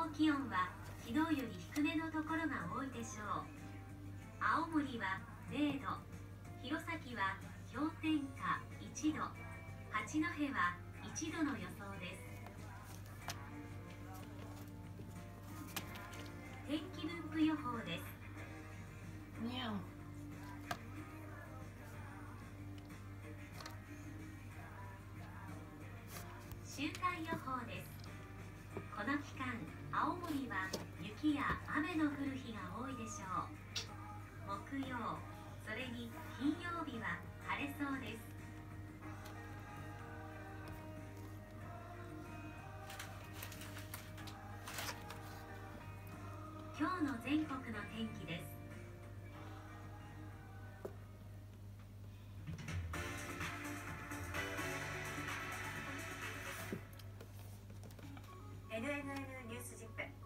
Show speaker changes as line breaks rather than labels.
高気温は昨日より低めのところが多いでしょう。青森は0度弘前は氷点下1度八戸は1度の予想です。天気分布予報です。
にゃん。
週間予報です青森は雪や雨の降る日が多いでしょう。木曜それに金曜日は晴れそうです。今日の全国の天気です。NNN ニュースジップ